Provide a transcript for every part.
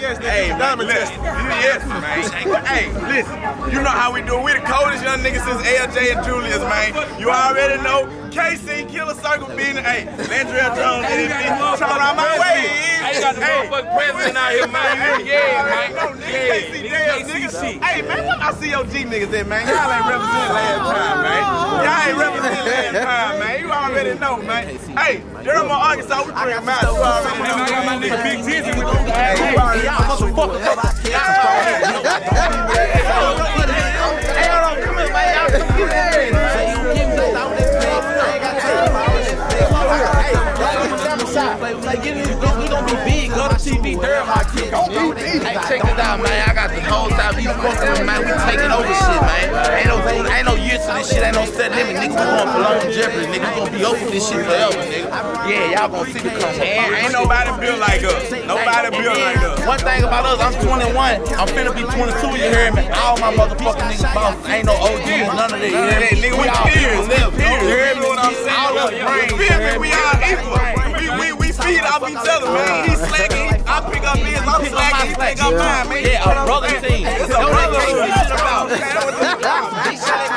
listen, yes, man. hey, listen, you know how we do. We the coldest young niggas since LJ and Julius, man. You already know. KC, Killer Circle, being, hey, Landrell Jones, hey, trying around my way. I got the motherfucking president out here, man. Yeah, man. Yeah, KCC. Hey, man, what my COG niggas at, man? Y'all ain't representing. Y'all ain't representing last time, man. You already know, man. Hey, Dermott, Arkansas, we bring them out. You already know. I got my nigga Big Tizzy with them. Hey, you already know. Gon' be big. Go to TV, Dermott, my kid. Hey, check this out, man. I got the whole Southeast Brooklyn, man. We taking over shit, man. Ain't no, ain't no years to this shit. Ain't no set limit. Niggas, we going for longevity. Niggas, we gonna be over this shit forever, nigga. Yeah, y'all gonna see me come. Ain't, ain't nobody built like us. Nobody built like us. One thing about us, I'm 21. I'm finna be 22. You hear me? All my motherfucking niggas boss. Ain't no OGs, none of that. You hear me? Each other, man. He slacking, I pick up his, I'm slacking, he pick up mine, man. Yeah, a brother team. It's a brotherhood. It's about. That's what.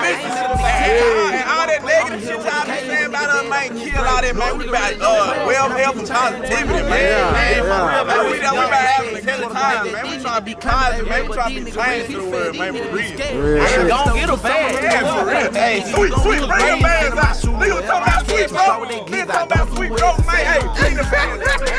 And all that negative shit y'all be saying about us, man, kill all that, man. We about uh, well health and positivity, man. Man, for real, man. We, we about having a good time, man. We trying to be positive, man. We trying to be changed to the world, man, for real. Don't get a bag. Yeah, for real. Hey, Sweet, sweet, bring the bands out. Nigga talking about sweet, bro. Nigga talking about sweet, bro, man. Hey, bring the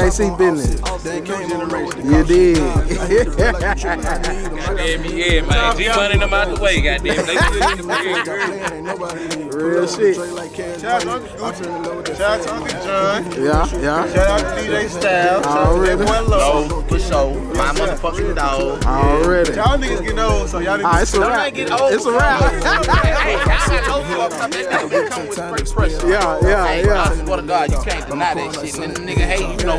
KC business. You did. Goddamn, yeah, man. G Money them out the way, goddamn. They good in the field. Real shit. Shout out to Gucci. Shout out to Uncle John. Yeah, yeah. Shout out to DJ Stylez. Shout out Already. Low. For sure, my motherfucking dog. Already. Y'all niggas getting old, so y'all niggas. it's a wrap. It's a wrap. Hey, y'all got no fuck up. That nigga come with straight pressure. Yeah, yeah, I swear to God, you can't deny that shit. And then the nigga hate, you know,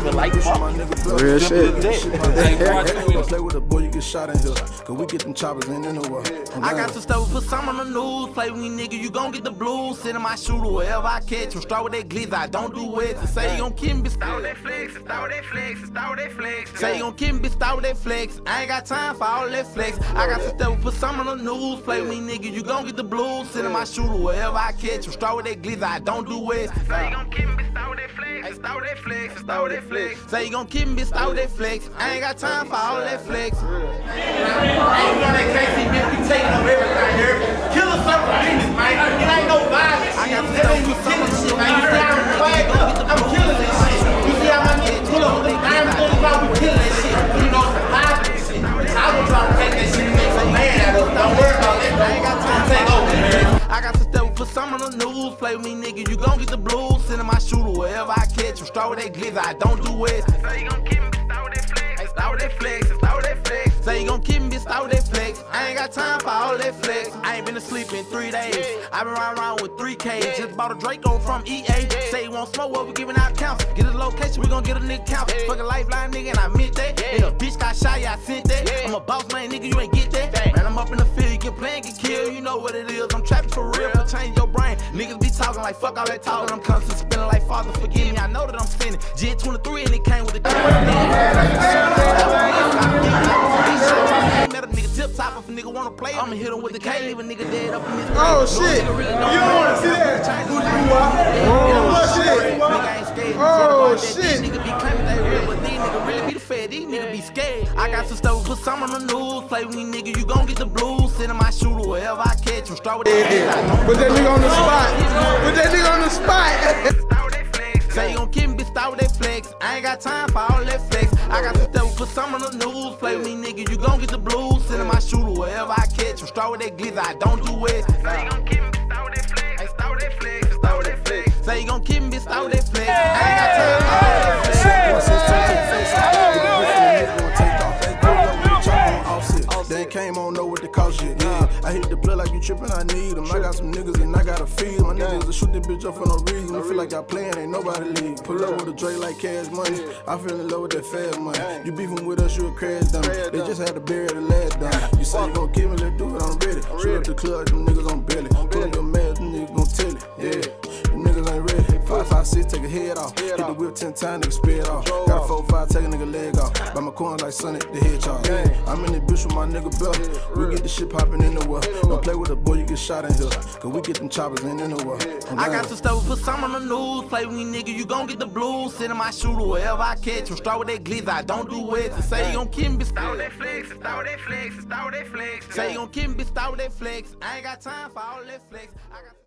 feel like fuck. Real shit. Play with a boy, you get shot in here. Cause we get them choppers in anywhere. I got some stuff, put some on the news. Play with me, nigga, you gon' get the blues. Send in my shooter wherever I catch him. Start with that glitz, I don't do it. To say you gon' kill me, start with that flex. Start with that flex. Start with that flex. Say you gon' kill me, start with that flex. I ain't got time for all that flex. I got some stuff, put some on the news. Play with me, nigga, you gon' get the blues. Send in my shooter wherever I catch him. Start with that glitz, I don't do it. Say you gon' kill me, start with that flex. Start with that flex. Start with that flex. Say you gon' keep me, start with that flex. I ain't got time for all that flex. I Ain't none that KC bitch be taking some of the news. Play with me, nigga. You gon' get the blues. Send in my shooter wherever I catch him. Start with that glitz, I don't do it. Say you gon' kill me, start with that flex. Start with that flex. Start with that flex. Say you gon' kill me, start with that flex. I ain't got time for all that flex. I ain't been asleep in three days. I been riding around with 3K. Just bought a Draco from EA. Say you want smoke, what we giving out counts. Get a location, we gon' get a nigga count. Fucking lifeline, nigga, and I meant that. And a bitch got shot, yeah, I sent that. I'm a boss man, nigga, you ain't get talking like fuck all that talking. I'm constant spinning like father, forgive me. I know that I'm sinning. G23 and it came with a Met a nigga tip top if a nigga wanna play, I'ma hit him with the K, leave a nigga dead up in this Oh, shit. You don't want to see that? Who you are? Oh, shit. Nigga ain't scared. Oh, shit. niggas be claiming they real, but these niggas really be the fed. These niggas be scared. I got some stuff, put some on the news. Play with me, nigga, you gon' get the blues. Send in my shooter I. Start with that. Put that nigga on the spot. Put that nigga on the spot. Say you gon' kill me, start with that flex. I ain't got time for all that flex. I got some stuff, put some on the news. Play with me, nigga, you gon' get the blues. Send in my shooter wherever I catch him. Start with that glitz, I don't do it. Say you gon' kill me, start with that flex. Start with that flex, start with that flex. Say you gon' kill me, start with that flex. I ain't got time trippin', I need them. I got some niggas and I gotta feed them. My niggas will shoot this bitch up for no reason. I feel like y'all playing, ain't nobody leave. Pull up with a Dre like cash money. I feel in love with that fast money. You beefing with us, you a crash dummy. They just had to bury the last dummy. You say you gon' kill me, let's do it, I'm ready. Shoot up the club, them niggas Sonic the Hedgehog. I'm in the bitch with my nigga Bell. We get the shit poppin' in the well. Don't play with a boy, you get shot in here. Cause we get them choppers in in the well. I got some stuff, put some on the news. Play with me, nigga, you gon' get the blues. Send my shooter wherever I catch him. Start with that glitz, I don't do it. To say you gon' kill me, start with that flex. Start with that flex, start with that flex. Say you gon' kill me, start with that flex. I ain't got time for all that flex. I got